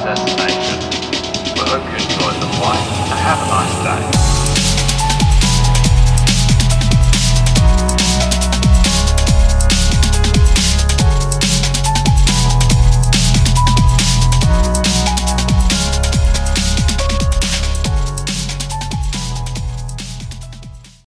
about we've